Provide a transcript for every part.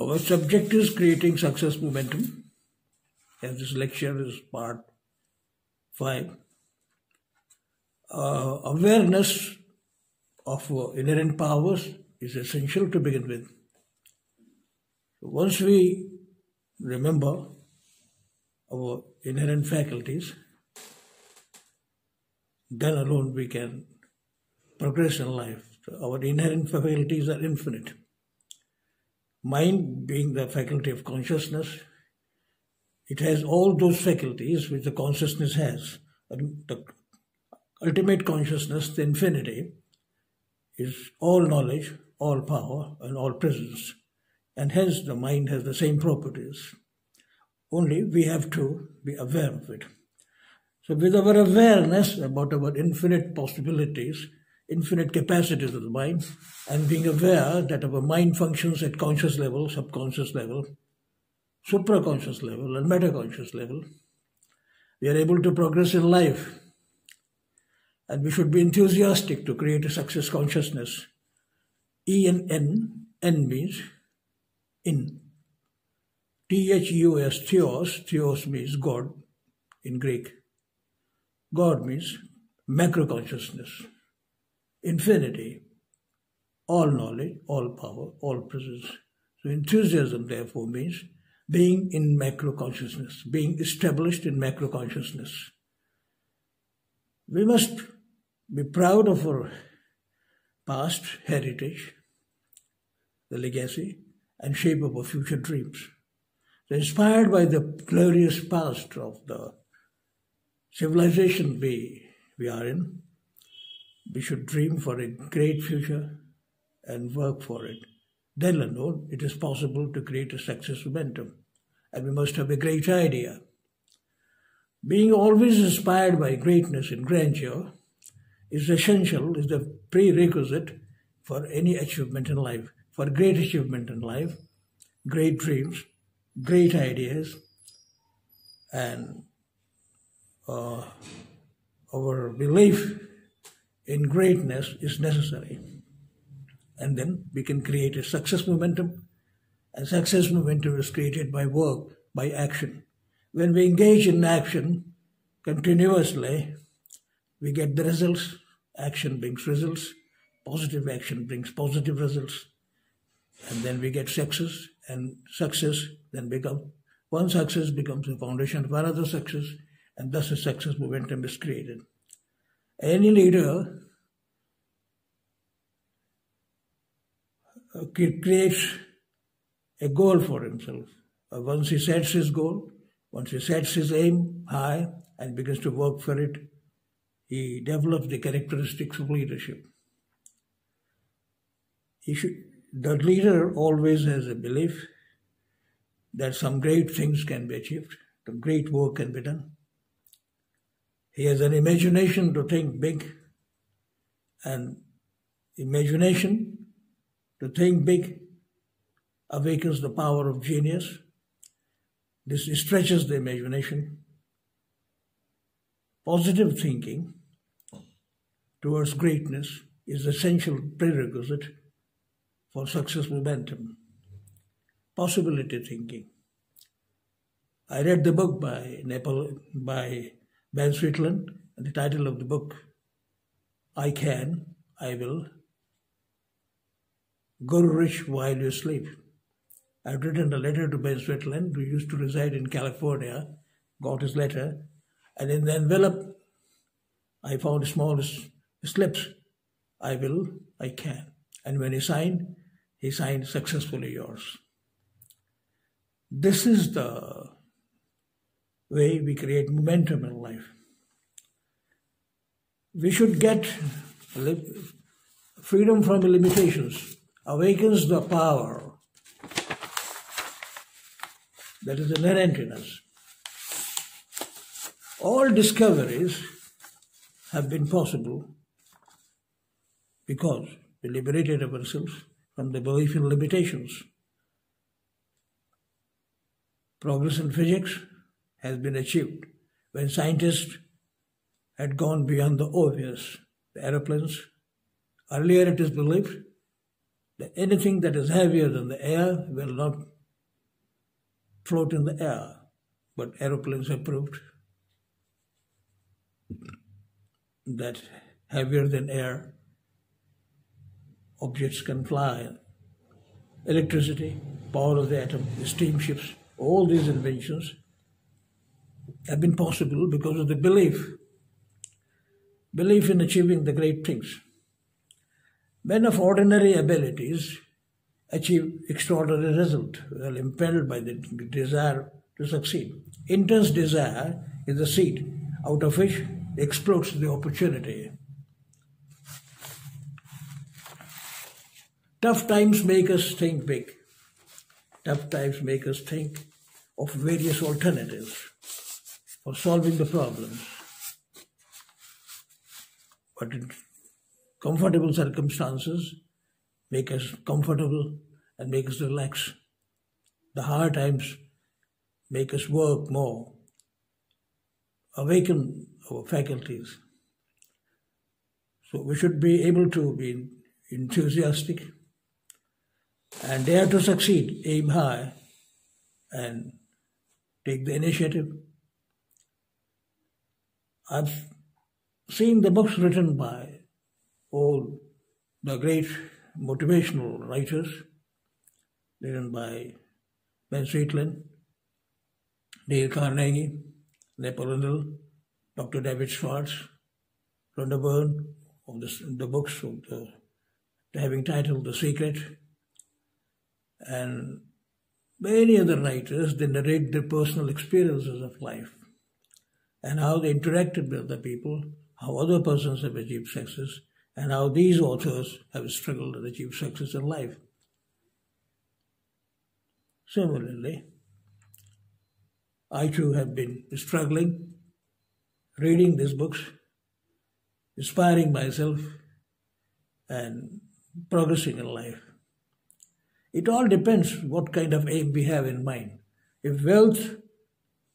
Our subject is creating success momentum. And this lecture is part five. Uh, awareness of uh, inherent powers is essential to begin with. Once we remember our inherent faculties, then alone we can progress in life. Our inherent faculties are infinite. Mind being the faculty of consciousness, it has all those faculties which the consciousness has. And the ultimate consciousness, the infinity, is all knowledge, all power, and all presence. And hence the mind has the same properties. Only we have to be aware of it. So, with our awareness about our infinite possibilities, infinite capacities of the mind, and being aware that our mind functions at conscious level, subconscious level, supraconscious level, and metaconscious level, we are able to progress in life. And we should be enthusiastic to create a success consciousness. E and N, N means in. T H U S, Theos, Theos means God in Greek. God means macro consciousness infinity, all knowledge, all power, all presence. So enthusiasm, therefore, means being in macro consciousness, being established in macro consciousness. We must be proud of our past heritage, the legacy, and shape of our future dreams. So inspired by the glorious past of the civilization we, we are in, we should dream for a great future and work for it. Then alone it is possible to create a success momentum. And we must have a great idea. Being always inspired by greatness and grandeur is essential, is the prerequisite for any achievement in life. For great achievement in life, great dreams, great ideas, and uh, our belief in greatness is necessary. And then we can create a success momentum. And success momentum is created by work, by action. When we engage in action continuously, we get the results. Action brings results. Positive action brings positive results. And then we get success, and success then becomes one success becomes the foundation of another success, and thus a success momentum is created. Any leader uh, creates a goal for himself. Uh, once he sets his goal, once he sets his aim high and begins to work for it, he develops the characteristics of leadership. He should, the leader always has a belief that some great things can be achieved, the great work can be done. He has an imagination to think big, and imagination to think big awakens the power of genius. This stretches the imagination. Positive thinking towards greatness is essential prerequisite for success momentum. Possibility thinking. I read the book by Nepal by Ben Sweetland, and the title of the book, I Can, I Will, Grow Rich While You Sleep. I've written a letter to Ben Sweetland, who used to reside in California, got his letter, and in the envelope, I found small slips. I will, I can. And when he signed, he signed successfully yours. This is the way we create momentum in life. We should get freedom from limitations, awakens the power that is inherent in us. All discoveries have been possible because we liberated ourselves from the belief in limitations. Progress in physics has been achieved when scientists had gone beyond the obvious. The aeroplanes, earlier it is believed that anything that is heavier than the air will not float in the air, but aeroplanes have proved that heavier than air objects can fly. Electricity, power of the atom, steamships, all these inventions have been possible because of the belief, belief in achieving the great things. Men of ordinary abilities achieve extraordinary results, well impelled by the desire to succeed. Intense desire is the seed out of which explodes the opportunity. Tough times make us think big. Tough times make us think of various alternatives solving the problems. But in comfortable circumstances make us comfortable and make us relax. The hard times make us work more, awaken our faculties. So we should be able to be enthusiastic and dare to succeed, aim high, and take the initiative. I've seen the books written by all the great motivational writers, written by Ben Sweetland, Dale Carnegie, Napoleon Dr. David Schwartz, Rhonda Byrne, of the, the books of the, having titled The Secret, and many other writers, they narrate their personal experiences of life and how they interacted with other people, how other persons have achieved success, and how these authors have struggled to achieve success in life. Similarly, I too have been struggling, reading these books, inspiring myself, and progressing in life. It all depends what kind of aim we have in mind. If wealth,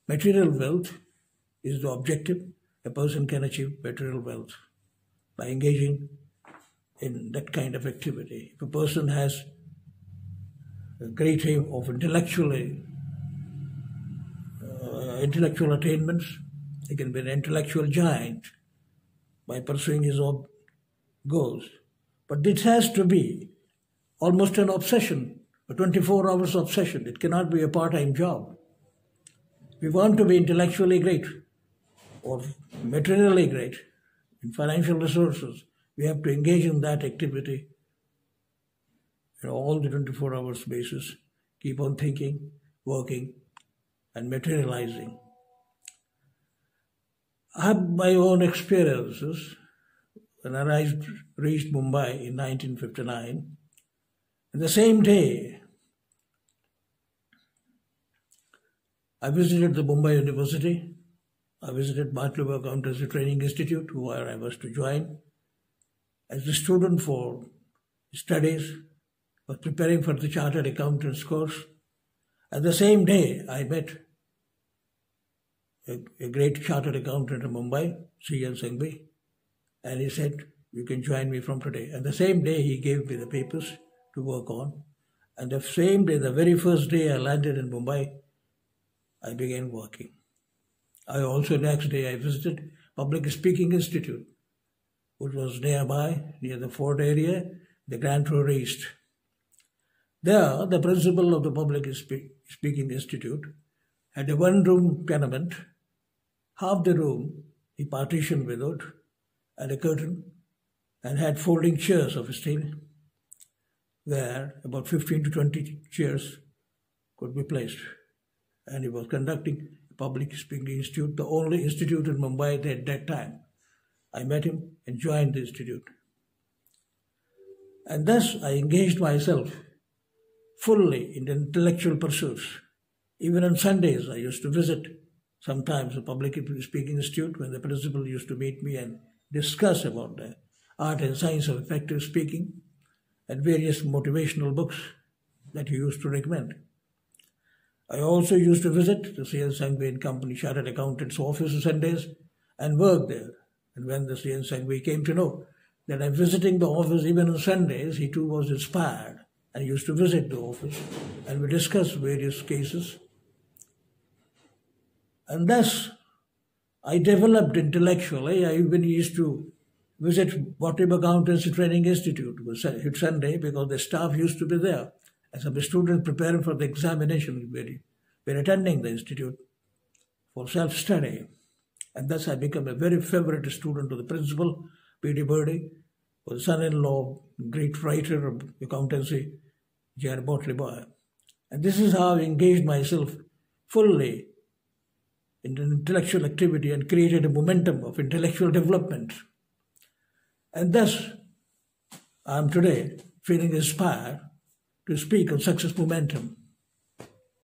material wealth, is the objective, a person can achieve material wealth by engaging in that kind of activity. If a person has a great aim of intellectually uh, intellectual attainments, he can be an intellectual giant by pursuing his own goals. But this has to be almost an obsession, a 24 hours obsession. It cannot be a part time job. We want to be intellectually great or materially great in financial resources. We have to engage in that activity in all the 24 hours basis, keep on thinking, working, and materializing. I have my own experiences. When I reached Mumbai in 1959, and the same day, I visited the Mumbai University. I visited Batliboi Accountancy Training Institute, where I was to join as a student for studies, was preparing for the Chartered Accountants course. At the same day, I met a, a great chartered accountant in Mumbai, C.N. Singhvi, and he said, You can join me from today. And the same day, he gave me the papers to work on. And the same day, the very first day I landed in Mumbai, I began working. I also next day I visited Public Speaking Institute, which was nearby, near the fort area, the Grand Tour East. There, the principal of the Public Speaking Institute had a one-room tenement. Half the room he partitioned without, and a curtain, and had folding chairs of steel where about 15 to 20 chairs could be placed. And he was conducting a public speaking institute, the only institute in Mumbai at that time. I met him and joined the institute. And thus I engaged myself fully in intellectual pursuits. Even on Sundays, I used to visit sometimes the public speaking institute when the principal used to meet me and discuss about the art and science of effective speaking and various motivational books that he used to recommend. I also used to visit the C.N. Sanghvi and Company Chartered Accountant's office on Sundays and work there. And when the C.N. Sanghvi came to know that I'm visiting the office even on Sundays, he too was inspired and used to visit the office and we discussed various cases. And thus, I developed intellectually. I even used to visit Batliboi Accountancy Training Institute on Sunday because the staff used to be there. And some students preparing for the examination were, were attending the institute for self-study. And thus I became a very favorite student of the principal, P.D. Birdy, was son-in-law, great writer of accountancy, J.R. Batliboi And this is how I engaged myself fully in intellectual activity and created a momentum of intellectual development. And thus, I am today feeling inspired to speak of success momentum